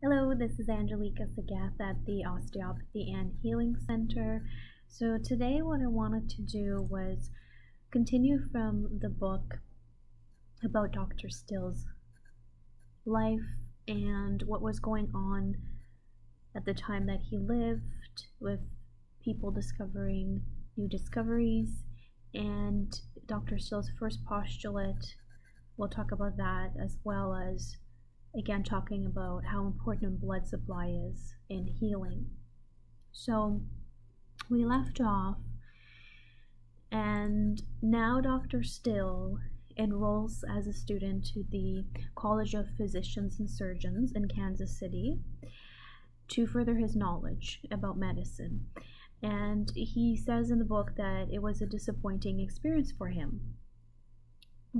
Hello, this is Angelica Sagath at the Osteopathy and Healing Center. So today what I wanted to do was continue from the book about Dr. Still's life and what was going on at the time that he lived with people discovering new discoveries and Dr. Still's first postulate. We'll talk about that as well as again talking about how important blood supply is in healing. So we left off, and now Dr. Still enrolls as a student to the College of Physicians and Surgeons in Kansas City to further his knowledge about medicine. And he says in the book that it was a disappointing experience for him.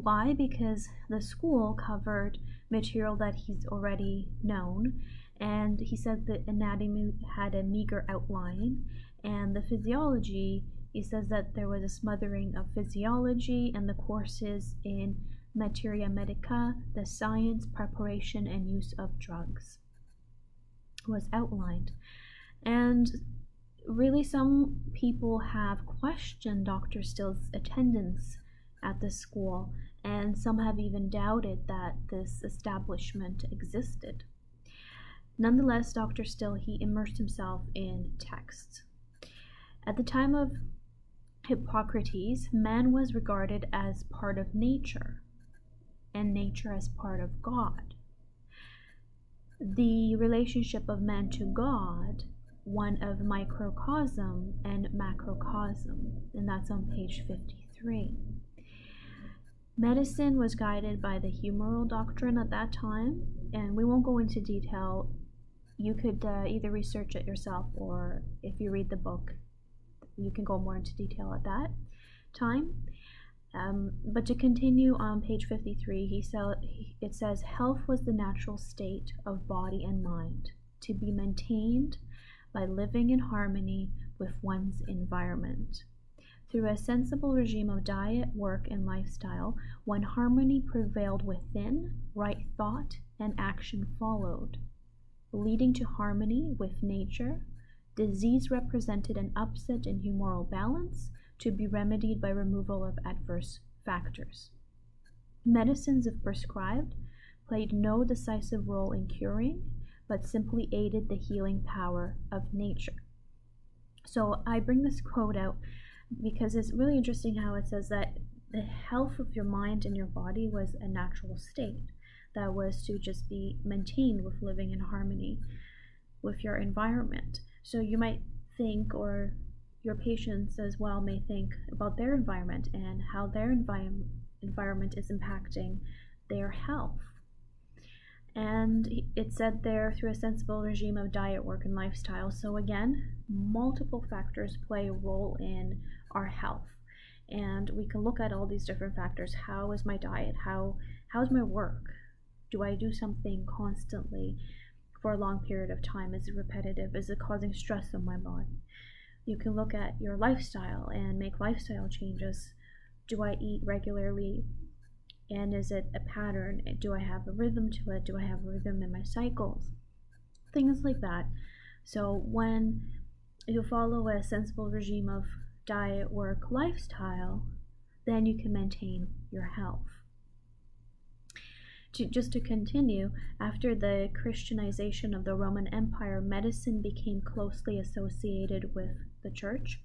Why? Because the school covered material that he's already known, and he said the anatomy had a meager outline, and the physiology, he says that there was a smothering of physiology and the courses in materia medica, the science, preparation, and use of drugs was outlined. And really, some people have questioned Dr. Still's attendance at the school, and some have even doubted that this establishment existed. Nonetheless, Dr. Still he immersed himself in texts. At the time of Hippocrates, man was regarded as part of nature, and nature as part of God. The relationship of man to God, one of microcosm and macrocosm, and that's on page 53. Medicine was guided by the humoral doctrine at that time, and we won't go into detail. You could uh, either research it yourself, or if you read the book, you can go more into detail at that time. Um, but to continue on page 53, he it says, Health was the natural state of body and mind, to be maintained by living in harmony with one's environment. Through a sensible regime of diet, work, and lifestyle, when harmony prevailed within, right thought and action followed, leading to harmony with nature. Disease represented an upset in humoral balance to be remedied by removal of adverse factors. Medicines, if prescribed, played no decisive role in curing, but simply aided the healing power of nature. So I bring this quote out because it's really interesting how it says that the health of your mind and your body was a natural state that was to just be maintained with living in harmony with your environment. So you might think, or your patients as well may think about their environment and how their envi- environment is impacting their health. And it said there through a sensible regime of diet, work, and lifestyle. So, again, multiple factors play a role in our health. And we can look at all these different factors. How is my diet? How how's my work? Do I do something constantly for a long period of time? Is it repetitive? Is it causing stress on my body? You can look at your lifestyle and make lifestyle changes. Do I eat regularly? And is it a pattern? Do I have a rhythm to it? Do I have a rhythm in my cycles? Things like that. So when you follow a sensible regime of diet, work, lifestyle, then you can maintain your health. To, just to continue, after the Christianization of the Roman Empire, medicine became closely associated with the church.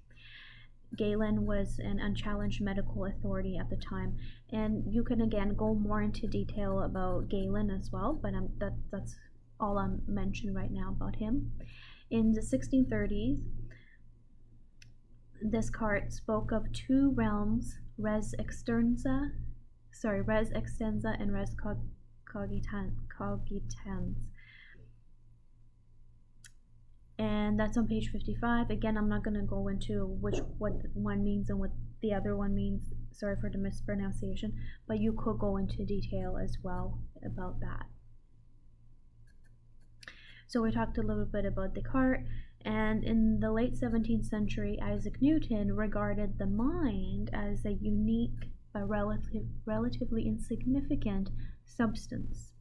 Galen was an unchallenged medical authority at the time, and you can again go more into detail about Galen as well, but um, that, that's all I'm mentioning right now about him. In the 1630s, Descartes spoke of two realms, res extensa, sorry, res extensa and res cogitans. And that's on page 55. Again, I'm not going to go into which what one means and what the other one means. Sorry for the mispronunciation, but you could go into detail as well about that. So we talked a little bit about Descartes and in the late 17th century, Isaac Newton regarded the mind as a unique but relative, relatively insignificant substance.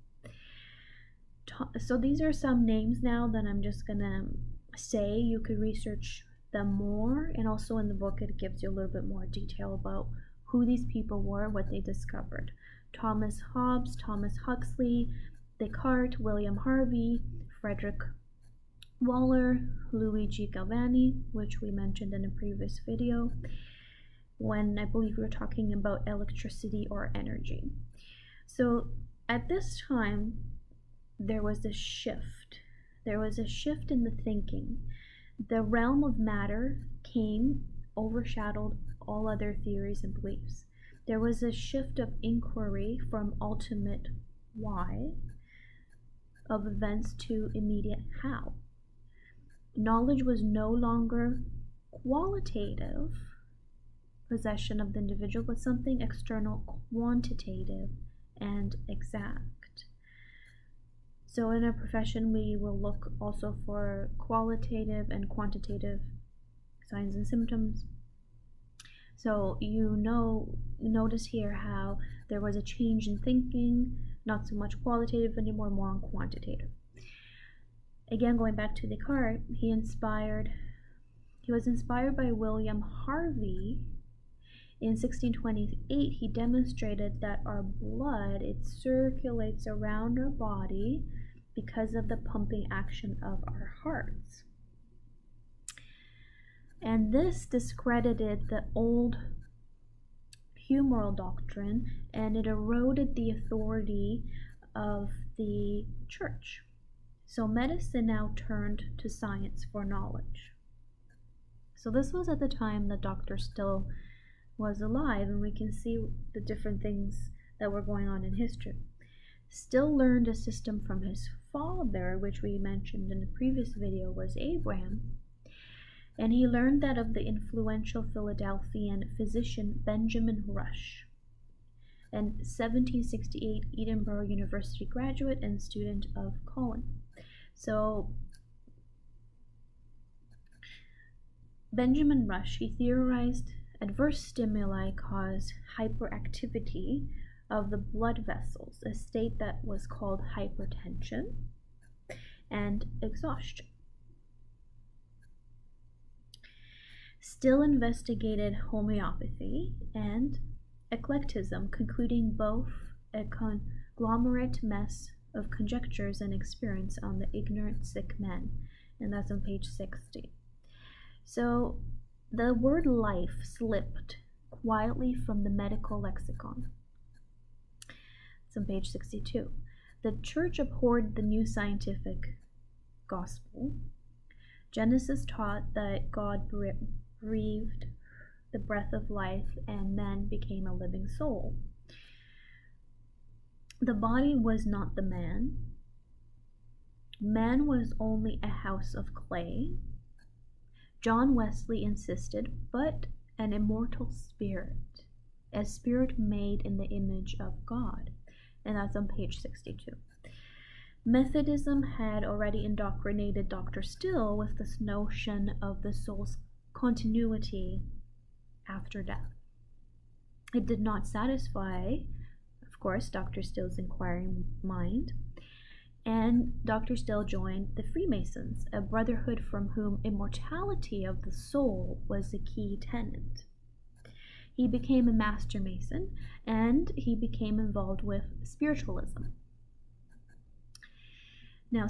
so these are some names now that I'm just gonna say. You could research them more, and also in the book, it gives you a little bit more detail about who these people were, what they discovered. Thomas Hobbes, Thomas Huxley, Descartes, William Harvey, Frederick Waller, Luigi Galvani, which we mentioned in a previous video, when I believe we were talking about electricity or energy. So at this time, there was a shift. There was a shift in the thinking. The realm of matter came, overshadowed all other theories and beliefs. There was a shift of inquiry from ultimate why of events to immediate how. Knowledge was no longer qualitative possession of the individual, but something external, quantitative, and exact. So, in our profession, we will look also for qualitative and quantitative signs and symptoms. So, you know, notice here how there was a change in thinking, not so much qualitative anymore, more on quantitative. Again, going back to Descartes, he inspired, he was inspired by William Harvey. In 1628, he demonstrated that our blood, it circulates around our body because of the pumping action of our hearts. And this discredited the old humoral doctrine and it eroded the authority of the church. So medicine now turned to science for knowledge. So this was at the time that Dr. Still was alive, and we can see the different things that were going on in history. Still learned a system from his father, which we mentioned in the previous video was Abraham, and he learned that of the influential Philadelphian physician Benjamin Rush, and 1768 Edinburgh University graduate and student of Cullen. So Benjamin Rush, he theorized adverse stimuli cause hyperactivity of the blood vessels, a state that was called hypertension and exhaustion. Still investigated homeopathy and eclecticism, concluding both a conglomerate mess of conjectures and experience on the ignorant sick men, and that's on page 60. So the word life slipped quietly from the medical lexicon. It's on page 62. The church abhorred the new scientific gospel. Genesis taught that God breathed the breath of life and man became a living soul. The body was not the man. Man was only a house of clay. John Wesley insisted, but an immortal spirit, a spirit made in the image of God. And that's on page 62. Methodism had already indoctrinated Dr. Still with this notion of the soul's continuity after death. It did not satisfy course, Dr. Still's inquiring mind. And Dr. Still joined the Freemasons, a brotherhood from whom immortality of the soul was a key tenet. He became a master mason and he became involved with spiritualism. Now,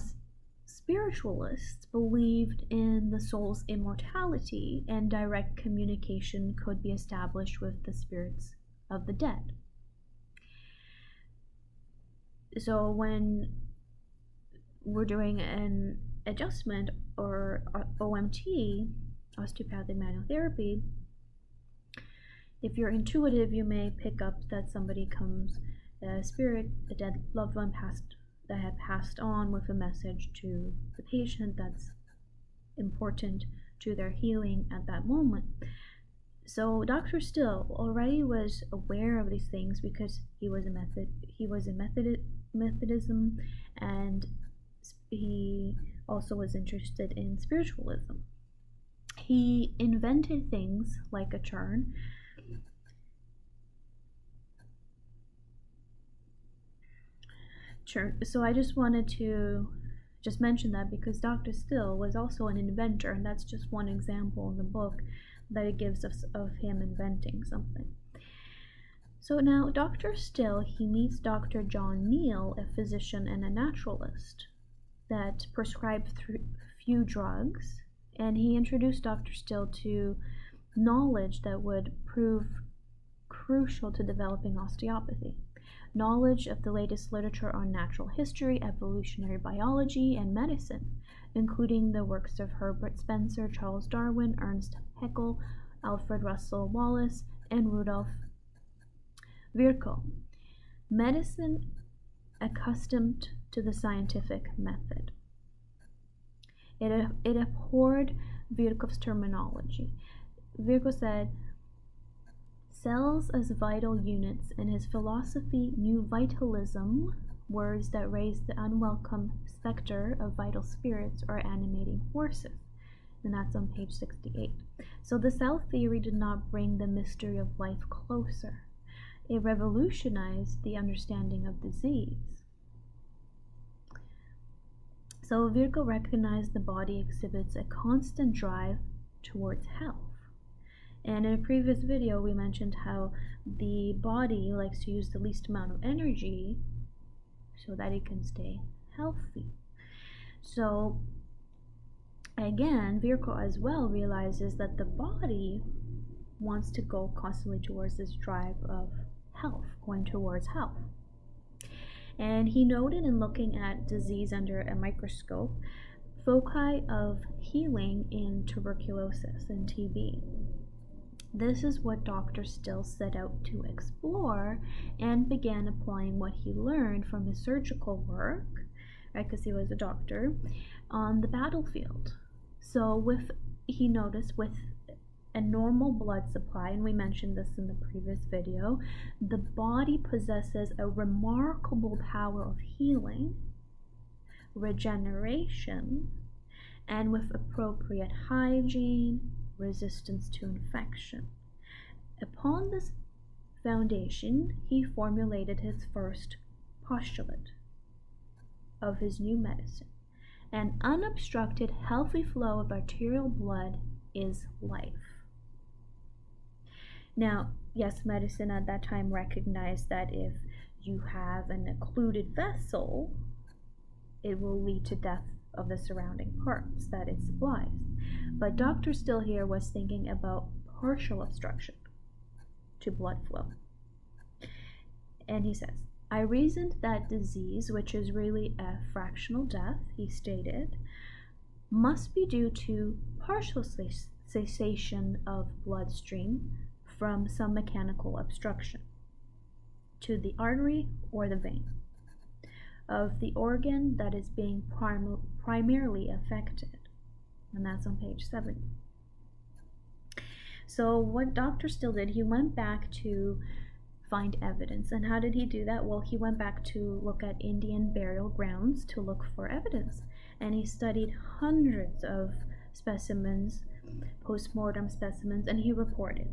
spiritualists believed in the soul's immortality and direct communication could be established with the spirits of the dead so when we're doing an adjustment or OMT, osteopathic manual therapy, if you're intuitive, you may pick up that somebody comes, a spirit, a dead loved one passed that had passed on with a message to the patient that's important to their healing at that moment. So Dr. Still already was aware of these things because he was a method he was a method Methodism and he also was interested in spiritualism. He invented things like a churn. So I just wanted to just mention that because Dr. Still was also an inventor, and that's just one example in the book that it gives us of him inventing something. So now Dr. Still, he meets Dr. John Neal, a physician and a naturalist that prescribed few drugs, and he introduced Dr. Still to knowledge that would prove crucial to developing osteopathy knowledge of the latest literature on natural history, evolutionary biology, and medicine, including the works of Herbert Spencer, Charles Darwin, Ernst Haeckel, Alfred Russel Wallace, and Rudolf Virchow. Medicine accustomed to the scientific method. It, it abhorred Virchow's terminology. Virchow said, cells as vital units, and his philosophy New vitalism, words that raise the unwelcome specter of vital spirits or animating forces. And that's on page 68. So the cell theory did not bring the mystery of life closer. It revolutionized the understanding of disease. So Virchow recognized the body exhibits a constant drive towards health. And in a previous video, we mentioned how the body likes to use the least amount of energy so that it can stay healthy. So, again, Virchow as well realizes that the body wants to go constantly towards this drive of health, going towards health. And he noted in looking at disease under a microscope foci of healing in tuberculosis and TB. This is what Dr. Still set out to explore and began applying what he learned from his surgical work, right, because he was a doctor, on the battlefield. So, with he noticed with a normal blood supply, and we mentioned this in the previous video, the body possesses a remarkable power of healing, regeneration, and with appropriate hygiene, resistance to infection. Upon this foundation, he formulated his first postulate of his new medicine. An unobstructed, healthy flow of arterial blood is life. Now, yes, medicine at that time recognized that if you have an occluded vessel, it will lead to death of the surrounding parts that it supplies. But Dr. Still here was thinking about partial obstruction to blood flow. And he says, I reasoned that disease, which is really a fractional death, he stated, must be due to partial cessation of bloodstream from some mechanical obstruction to the artery or the vein of the organ that is being prim primarily affected. And that's on page 7. So, what Dr. Still did, he went back to find evidence. And how did he do that? Well, he went back to look at Indian burial grounds to look for evidence. And he studied hundreds of specimens, post mortem specimens, and he reported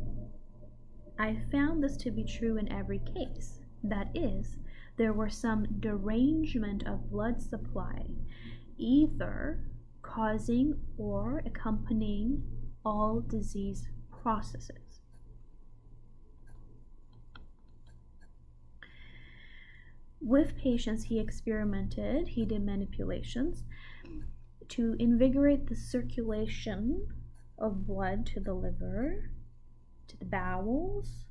I found this to be true in every case. That is, there were some derangement of blood supply, either causing or accompanying all disease processes. With patients, he experimented, he did manipulations to invigorate the circulation of blood to the liver, to the bowels,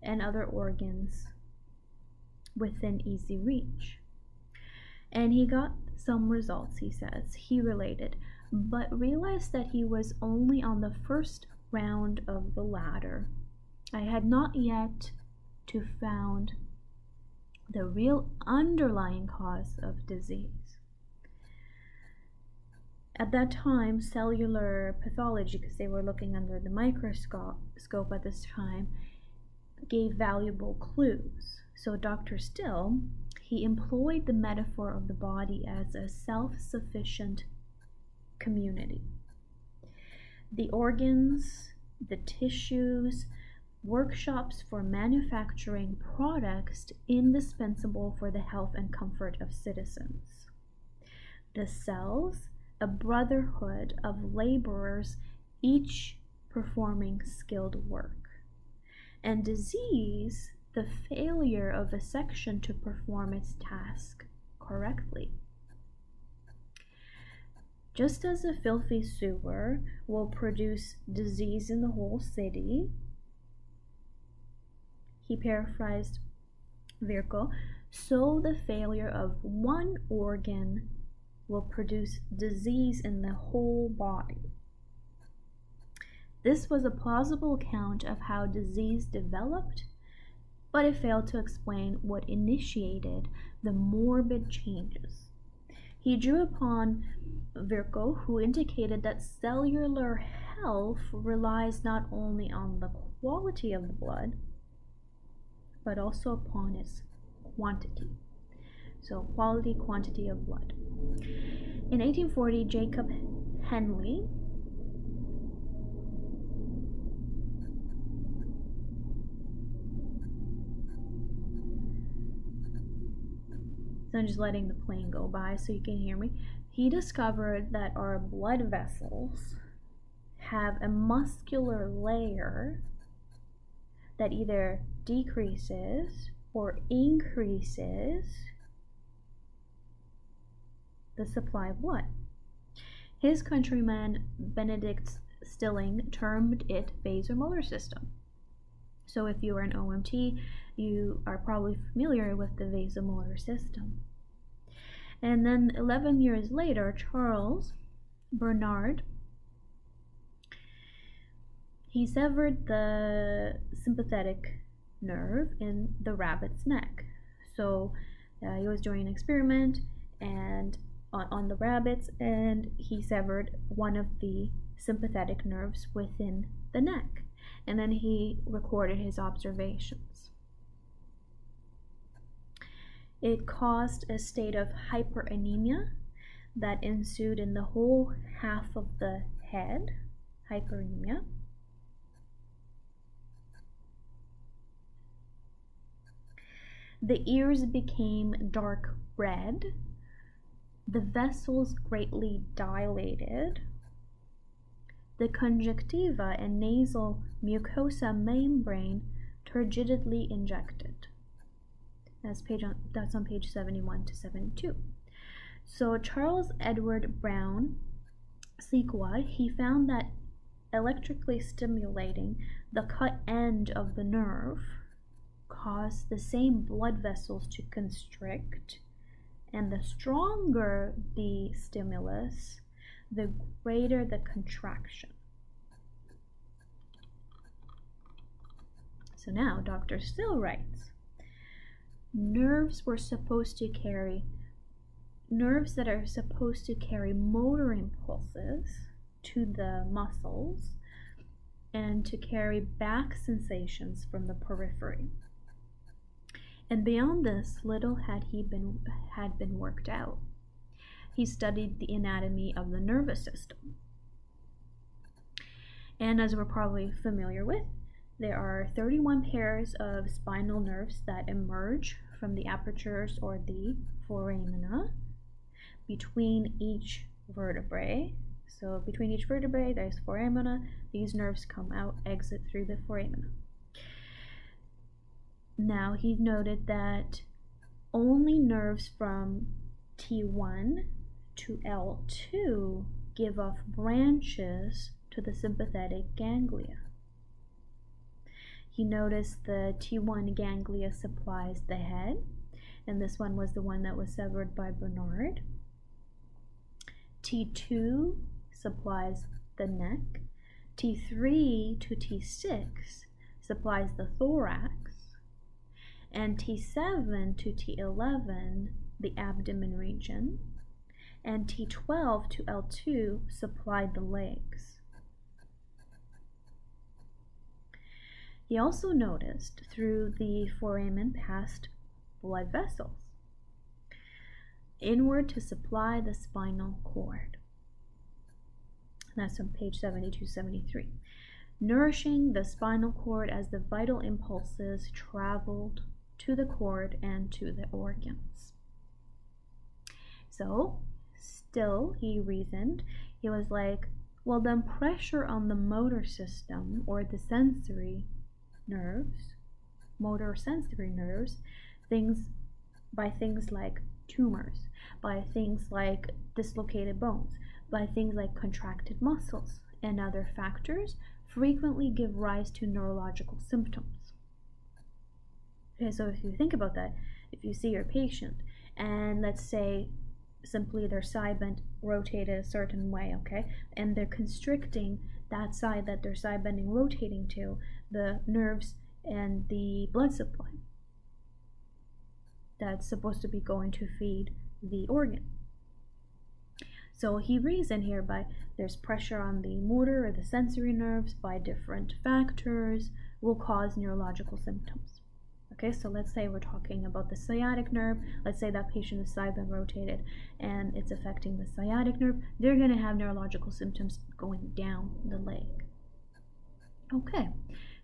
and other organs within easy reach. And he got some results, he says. He related, but realized that he was only on the first round of the ladder. I had not yet to found the real underlying cause of disease. At that time, cellular pathology, because they were looking under the microscope at this time, gave valuable clues. So Dr. Still, he employed the metaphor of the body as a self-sufficient community. The organs, the tissues, workshops for manufacturing products indispensable for the health and comfort of citizens. The cells, a brotherhood of laborers, each performing skilled work. And disease, the failure of a section to perform its task correctly. Just as a filthy sewer will produce disease in the whole city, he paraphrased Virchow, so the failure of one organ will produce disease in the whole body. This was a plausible account of how disease developed, but it failed to explain what initiated the morbid changes. He drew upon Virchow, who indicated that cellular health relies not only on the quality of the blood, but also upon its quantity. So, quality, quantity of blood. In 1840, Jacob Henle So I'm just letting the plane go by so you can hear me. He discovered that our blood vessels have a muscular layer that either decreases or increases the supply of blood. His countryman Benedict Stilling termed it vasomotor system. So if you are an OMT, you are probably familiar with the vasomotor system. And then 11 years later, Charles Bernard he severed the sympathetic nerve in the rabbit's neck. So uh, he was doing an experiment and on, on the rabbits and he severed one of the sympathetic nerves within the neck and then he recorded his observations. It caused a state of hyperemesis that ensued in the whole half of the head, hyperemesis. The ears became dark red. The vessels greatly dilated. The conjunctiva and nasal mucosa membrane turgidly injected. That's page on, that's on page 71 to 72. So Charles Edward Brown Sequard, he found that electrically stimulating the cut end of the nerve cause the same blood vessels to constrict, and the stronger the stimulus, the greater the contraction. So now Dr. Still writes, nerves were supposed to carry nerves that are supposed to carry motor impulses to the muscles and to carry back sensations from the periphery. And beyond this, little had he been had been worked out. He studied the anatomy of the nervous system. And as we're probably familiar with, there are 31 pairs of spinal nerves that emerge from the apertures or the foramina between each vertebrae. So between each vertebrae, there's foramina. These nerves come out, exit through the foramina. Now he noted that only nerves from T1 to L2 give off branches to the sympathetic ganglia. He noticed the T1 ganglia supplies the head, and this one was the one that was severed by Bernard. T2 supplies the neck. T3 to T6 supplies the thorax and T7 to T11, the abdomen region, and T12 to L2 supplied the legs. He also noticed through the foramen passed blood vessels inward to supply the spinal cord. That's on page 72 73. nourishing the spinal cord as the vital impulses traveled to the cord and to the organs. So, still, he reasoned, he was like, well, then pressure on the motor system or the sensory nerves, motor sensory nerves, things by things like tumors, by things like dislocated bones, by things like contracted muscles, and other factors frequently give rise to neurological symptoms. Okay, so if you think about that, if you see your patient and let's say simply their side bent rotated a certain way, okay, and they're constricting that side that their side bending rotating to, the nerves and the blood supply that's supposed to be going to feed the organ. So he reasoned here by there's pressure on the motor or the sensory nerves by different factors will cause neurological symptoms. Okay, so let's say we're talking about the sciatic nerve. Let's say that patient is side bend rotated and it's affecting the sciatic nerve. They're going to have neurological symptoms going down the leg. Okay,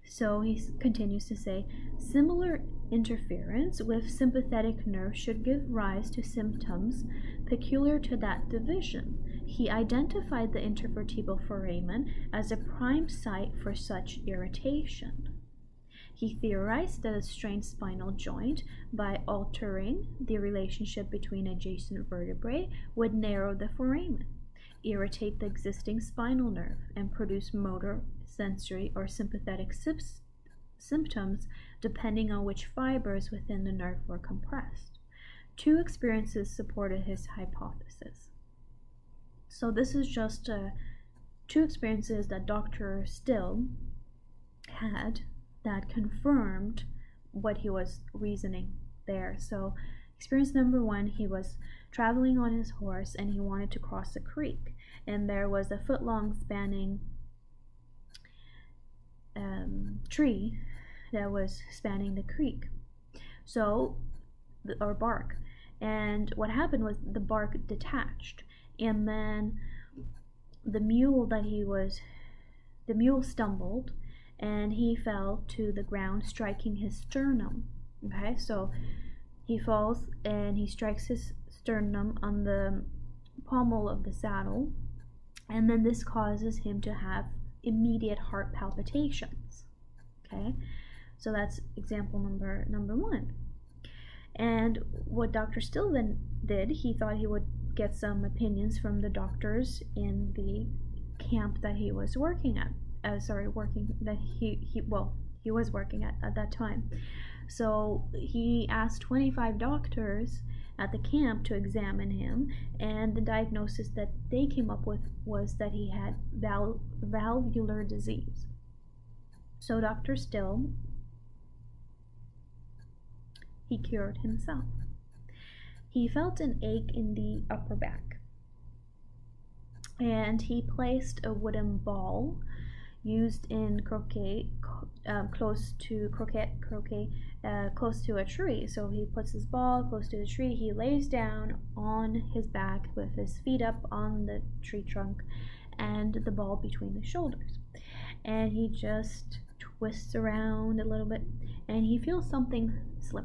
so he continues to say similar interference with sympathetic nerve should give rise to symptoms peculiar to that division. He identified the intervertebral foramen as a prime site for such irritation. He theorized that a strained spinal joint, by altering the relationship between adjacent vertebrae, would narrow the foramen, irritate the existing spinal nerve, and produce motor sensory, or sympathetic symptoms depending on which fibers within the nerve were compressed. Two experiences supported his hypothesis. So, this is just uh, two experiences that Dr. Still had that confirmed what he was reasoning there. So, experience number one, he was traveling on his horse and he wanted to cross a creek, and there was a foot long spanning um, tree that was spanning the creek. So, or bark. And what happened was the bark detached, and then the mule that he was, the mule stumbled, and he fell to the ground, striking his sternum. Okay, so he falls and he strikes his sternum on the pommel of the saddle, and then this causes him to have immediate heart palpitations. Okay, so that's example number number one. And what Dr. Still then did, he thought he would get some opinions from the doctors in the camp that he was working at. Uh, sorry, working that he, he well he was working at at that time. So he asked 25 doctors at the camp to examine him, and the diagnosis that they came up with was that he had val- valvular disease. So Dr. Still, he cured himself. He felt an ache in the upper back, and he placed a wooden ball used in croquet um, close to croquet croquet uh, close to a tree. So he puts his ball close to the tree. He lays down on his back with his feet up on the tree trunk and the ball between the shoulders. And he just twists around a little bit and he feels something slip.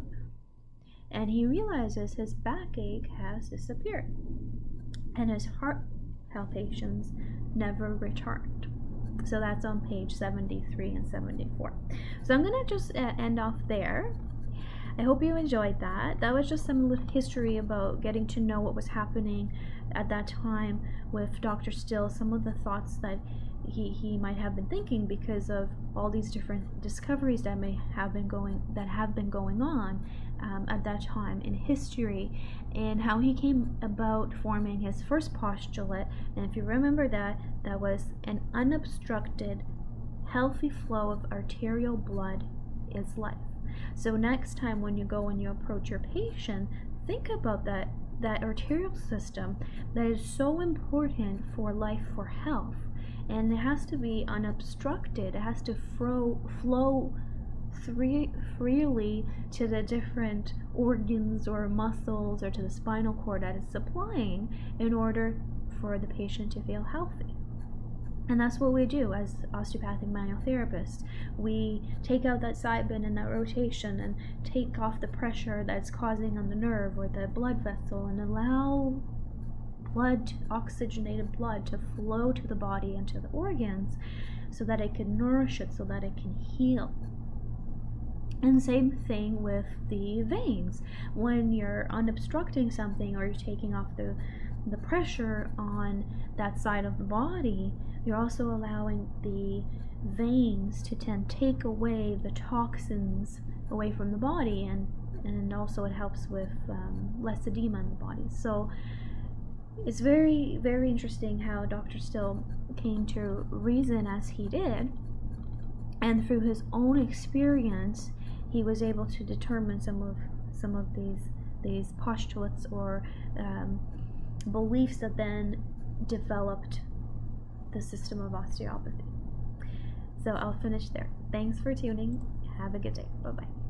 And he realizes his backache has disappeared and his heart palpitations never returned. So that's on page 73 and 74. So I'm going to just uh, end off there. I hope you enjoyed that. That was just some history about getting to know what was happening at that time with Dr. Still, some of the thoughts that he, he might have been thinking because of all these different discoveries that may have been going that have been going on um, at that time in history and how he came about forming his first postulate. And if you remember that, that was an unobstructed, healthy flow of arterial blood is life. So next time when you go and you approach your patient, think about that that arterial system that is so important for life for health and it has to be unobstructed it has to flow flow free, freely to the different organs or muscles or to the spinal cord that it's supplying in order for the patient to feel healthy. And that's what we do as osteopathic manual therapists. We take out that side bend and that rotation and take off the pressure that's causing on the nerve or the blood vessel and allow blood, oxygenated blood, to flow to the body and to the organs so that it can nourish it, so that it can heal. And same thing with the veins. When you're unobstructing something or you're taking off the, the pressure on that side of the body, you're also allowing the veins to then take away the toxins away from the body and and also it helps with um, less edema in the body so it's very very interesting how dr still came to reason as he did and through his own experience he was able to determine some of some of these these postulates or um, beliefs that then developed the system of osteopathy. So I'll finish there. Thanks for tuning. Have a good day. Bye bye.